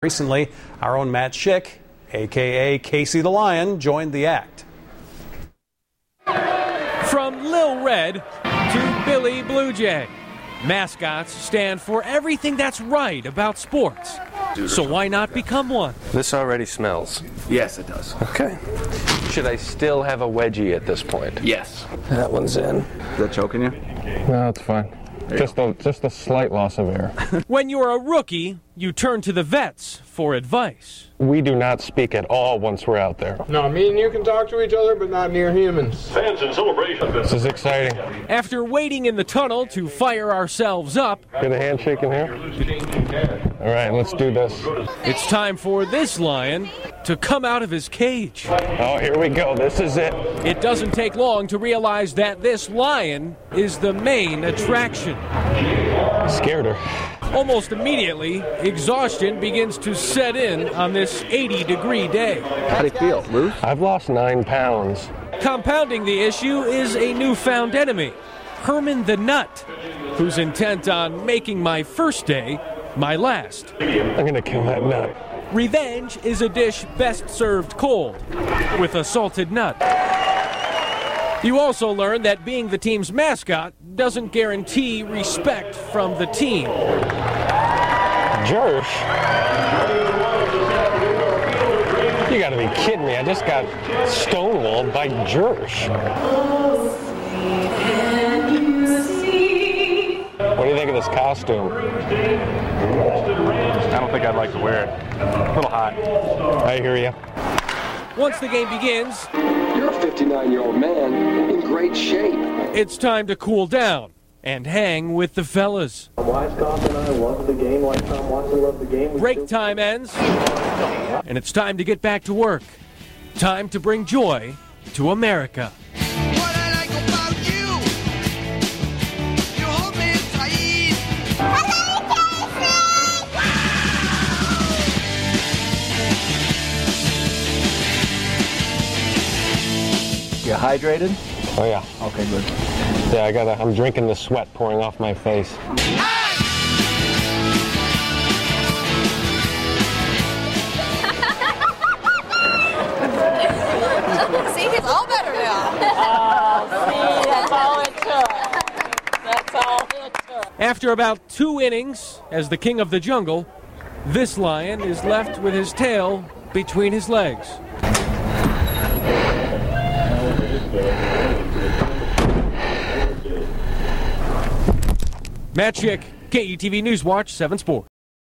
Recently, our own Matt Schick, aka Casey the Lion, joined the act. From Lil Red to Billy Blue Jay, mascots stand for everything that's right about sports. So why not become one? This already smells. Yes, it does. Okay. Should I still have a wedgie at this point? Yes. That one's in. Is that choking you? No, it's fine. Just a just a slight loss of air. When you're a rookie, you turn to the vets for advice. we do not speak at all once we're out there. No, me and you can talk to each other, but not near humans. Fans in celebration. This is exciting. After waiting in the tunnel to fire ourselves up, Get a handshake in here. All right, let's do this. it's time for this lion to come out of his cage. Oh, here we go. This is it. It doesn't take long to realize that this lion is the main attraction. Scared her. Almost immediately, exhaustion begins to set in on this 80 degree day. How do you feel? Loose? I've lost nine pounds. Compounding the issue is a newfound enemy, Herman the Nut, who's intent on making my first day my last. I'm gonna kill that nut. Revenge is a dish best served cold, with a salted nut. You also learn that being the team's mascot doesn't guarantee respect from the team. Jersh. You gotta be kidding me. I just got stonewalled by Jersh. What do you think of this costume? I don't think I'd like to wear it. A little hot. I hear you. Once the game begins, You're a 59 year old man in great shape. it's time to cool down and hang with the fellas. Weisskopf and I love the game like Tom Watson loved the game. Break time ends, and it's time to get back to work. Time to bring joy to America. You hydrated? Oh yeah. Okay, good. Yeah, I gotta. I'm drinking the sweat pouring off my face. See, he's all better now. After about two innings as the king of the jungle, this lion is left with his tail between his legs. Matt Schick, KETV Newswatch 7 Sports.